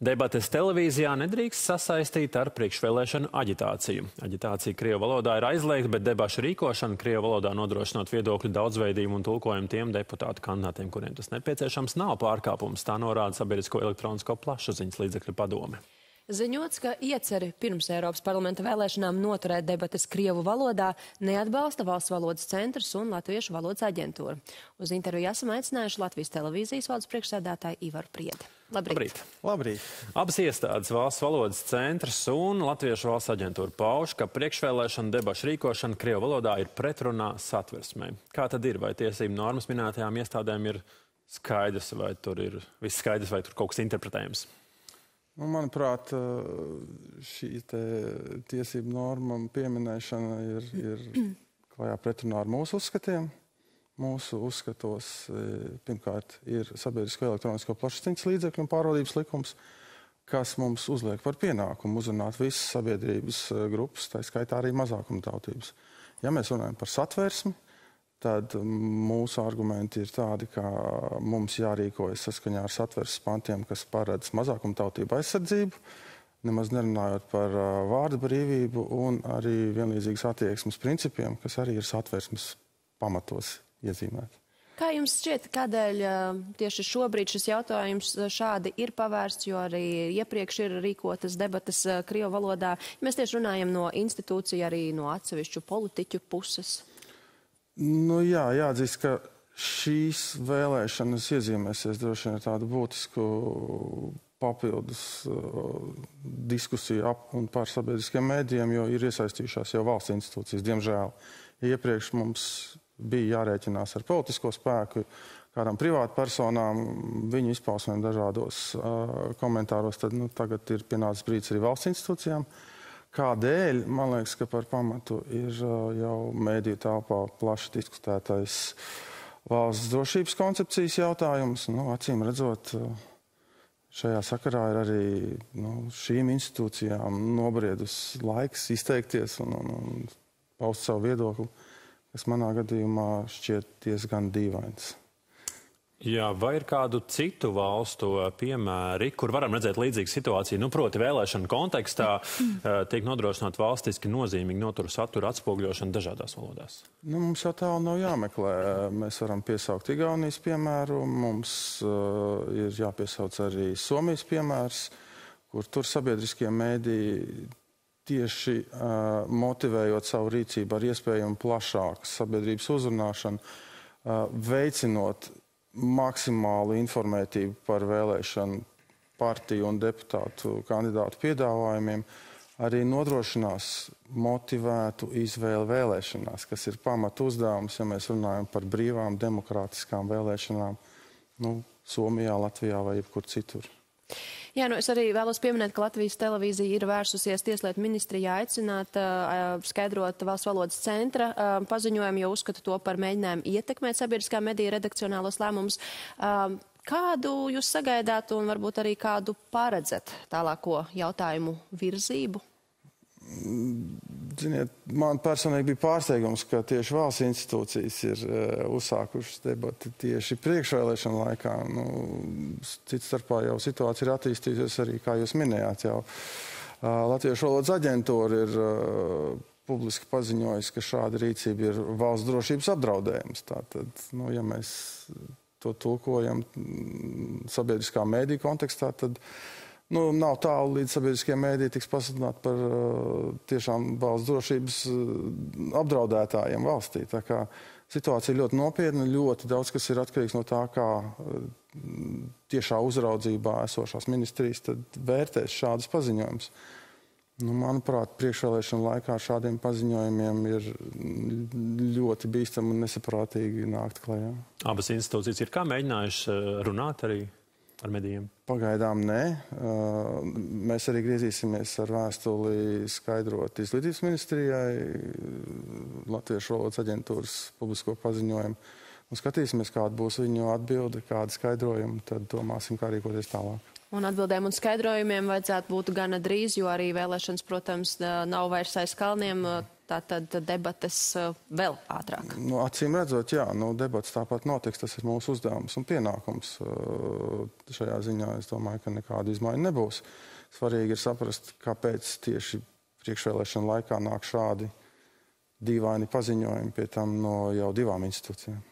Debates televīzijā nedrīkst sasaistīt ar priekšvēlēšanu aģitāciju. Aģitācija Krievu valodā ir aizliegta, bet debašu rīkošana Krievu valodā nodrošinot viedokļu daudzveidību un tulkojumu tiem deputātu kandidātiem, kuriem tas nepieciešams, nav pārkāpums. Tā norāda Sabiedrisko elektronisko plašsaziņas līdzekļu padome. Ziņots, ka ieceri pirms Eiropas parlamenta vēlēšanām noturēt debates Krievu valodā neatbalsta valsts valodas centrs un Latviešu valodas aģentūra. Uz interviju esam aicinājuši Latvijas televīzijas valdes priekšsēdētāju Ivaru Priedi. Labrīt. Labrīt. Labrīt. Abas iestādes valsts valodas centrs un Latviešu valsts aģentūra pauž, ka priekšvēlēšana debašu rīkošana Krievu valodā ir pretrunā satversmē. Kā tad ir? Vai tiesību normas minētajām iestādēm ir skaidrs, vai tur ir viss skaidrs, vai tur kaut kas interpretējams? Nu, manuprāt, šī tiesību norma pieminēšana ir, ir klajā pretrunā ar mūsu uzskatiem. Mūsu uzskatos pirmkārt ir sabiedrisko elektronisko plašsaziņas līdzekļu un pārvaldības likums, kas mums uzliek par pienākumu uzrunāt visas sabiedrības grupas, tā skaitā arī mazākumtautības. Ja mēs runājam par satversmi, tad mūsu argumenti ir tādi, ka mums jārīkojas saskaņā ar satversmes pantiem, kas paredz mazākumtautību aizsardzību, nemaz nerunājot par vārdu brīvību un arī vienlīdzīgas attieksmes principiem, kas arī ir satversmes pamatos iezīmēti. Kā jums šķiet, kādēļ tieši šobrīd šis jautājums šādi ir pavērsts, jo arī iepriekš ir rīkotas debatas Krievu valodā? Mēs tieši runājam no institūciju, arī no atsevišķu politiķu puses. Nu, jā, jāatzīst, ka šīs vēlēšanas iezīmēsies droši vien ar tādu būtisku papildus uh, diskusiju ap un par sabiedriskiem mēdījiem, jo ir iesaistījušās jau valsts institūcijas, diemžēl. Iepriekš mums bija jārēķinās ar politisko spēku, kādām privātpersonām, viņu izpausmēm dažādos uh, komentāros, tad nu, tagad ir pienācis brīdis arī valsts institūcijām. Uh, Kādēļ? Man liekas, ka par pamatu ir jau mēdīju telpā plaši diskutētais valsts drošības koncepcijas jautājums. Nu, acīm redzot, šajā sakarā ir arī nu, šīm institūcijām nobriedus laiks izteikties un, un, un paust savu viedokli, kas manā gadījumā šķiet diezgan dīvains. Jā, vai ir kādu citu valstu piemēri, kur varam redzēt līdzīgu situāciju? Nu, proti, vēlēšana kontekstā uh, tiek nodrošināta valstiski nozīmīga notura satura atspogļošana dažādās valodās. Nu, mums jau tālu nav jāmeklē. Mēs varam piesaukt Igaunijas piemēru, mums uh, ir jāpiesauc arī Somijas piemērs, kur tur sabiedriskie mēdīji tieši uh, motivējot savu rīcību ar iespējami plašāku sabiedrības uzrunāšanu, uh, veicinot maksimālu informētību par vēlēšanu partiju un deputātu kandidātu piedāvājumiem, arī nodrošinās motivētu izvēli vēlēšanās, kas ir pamatu uzdevums, ja mēs runājam par brīvām, demokrātiskām vēlēšanām nu, Somijā, Latvijā vai jebkur citur. Jā, nu es arī vēlos pieminēt, ka Latvijas televīzija ir vērsusies Tieslietu ministrijā aicināt uh, skaidrot valsts valodas centra uh, paziņojumu, jo uzskata to par mēģinājumu ietekmēt sabiedriskā mediju redakcionālos lēmumus. Uh, kādu jūs sagaidāt un varbūt arī kādu paredzat tālāko jautājumu virzību? Ziniet, man personīgi bija pārsteigums, ka tieši valsts institūcijas ir uh, uzsākušas debati tieši priekšvēlēšana laikā. Nu, cits starpā jau situācija ir attīstījusies arī, kā jūs minējāt, jau uh, Latviešu valodas aģentūra ir uh, publiski paziņojusi, ka šāda rīcība ir valsts drošības apdraudējums. Tātad, nu, ja mēs to tulkojam sabiedriskā mēdī kontekstā, tad uh, nu, nav tālu līdz sabiedriskie mēdī tiks pasludināti par uh, tiešām valsts drošības uh, apdraudētājiem valstī. Tā kā situācija ļoti nopietna, ļoti daudz kas ir atkarīgs no tā, kā uh, tiešā uzraudzībā esošās ministrijas vērtēs šādus paziņojumus. Nu, manuprāt, priekšvēlēšana laikā šādiem paziņojumiem ir ļoti bīstami un nesaprātīgi nākt klajā. Abas institūcijas ir kā mēģinājušas runāt arī ar medijiem? Pagaidām nē. Mēs arī griezīsimies ar vēstuli skaidrot izglītības ministrijai, Latviešu valodas aģentūras publisko paziņojumu. Un skatīsimies, kāda būs viņu atbilde, kāda skaidrojuma, tad domāsim, kā rīkoties tālāk. Un atbildēm un skaidrojumiem vajadzētu būt gana drīz, jo arī vēlēšanas, protams, nav vairs aiz kalniem. Tātad debates vēl ātrāk? Nu, acīm redzot, jā, nu, debats tāpat notiks. Tas ir mūsu uzdevums un pienākums. Šajā ziņā es domāju, ka nekāda izmaiņa nebūs. Svarīgi ir saprast, kāpēc tieši priekšvēlēšana laikā nāk šādi dīvaini paziņojumi pie tam no jau divām institūcijām.